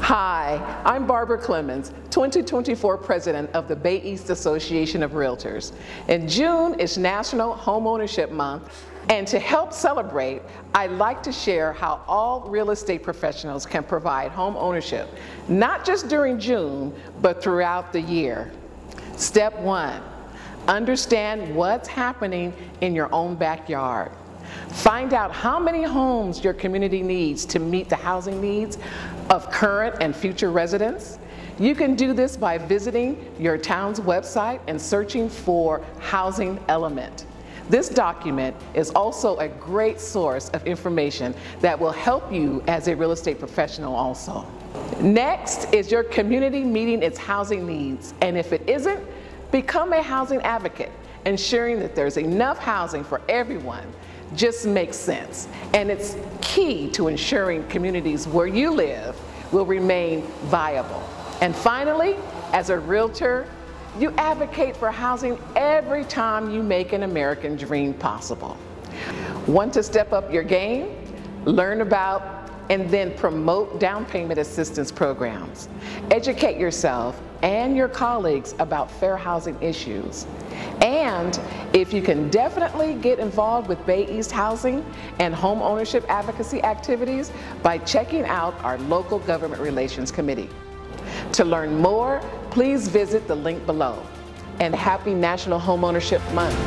Hi, I'm Barbara Clemons, 2024 President of the Bay East Association of Realtors. In June is National Homeownership Month, and to help celebrate, I'd like to share how all real estate professionals can provide home ownership, not just during June, but throughout the year. Step one, understand what's happening in your own backyard. Find out how many homes your community needs to meet the housing needs of current and future residents. You can do this by visiting your town's website and searching for housing element. This document is also a great source of information that will help you as a real estate professional also. Next is your community meeting its housing needs, and if it isn't, become a housing advocate, ensuring that there's enough housing for everyone just makes sense. And it's key to ensuring communities where you live will remain viable. And finally, as a realtor, you advocate for housing every time you make an American dream possible. Want to step up your game? Learn about and then promote down payment assistance programs. Educate yourself and your colleagues about fair housing issues. And if you can definitely get involved with Bay East housing and home ownership advocacy activities by checking out our local government relations committee. To learn more, please visit the link below. And happy National Homeownership Month.